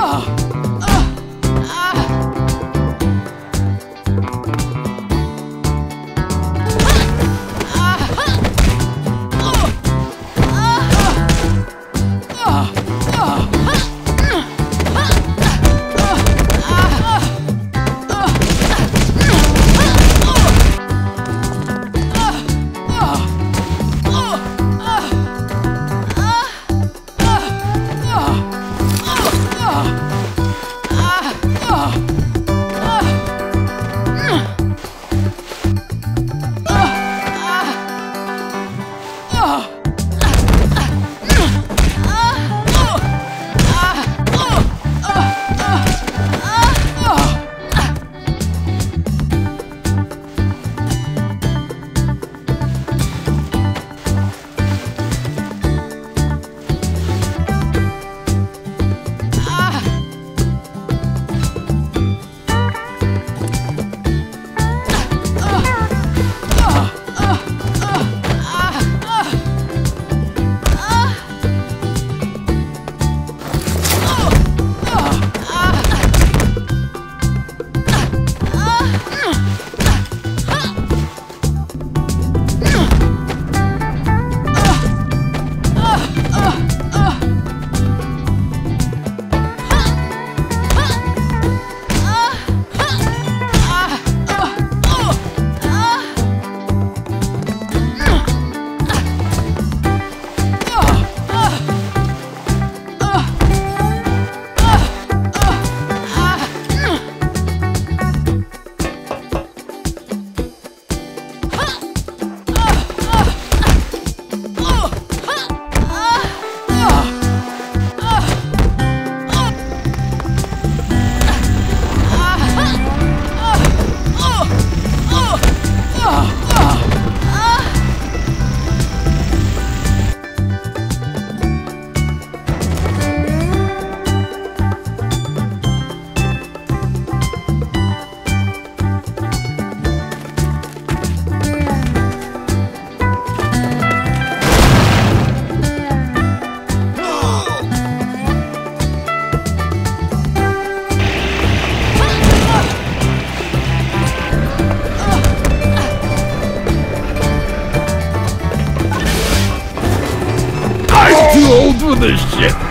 Oh! 아! Jesteście? Ah!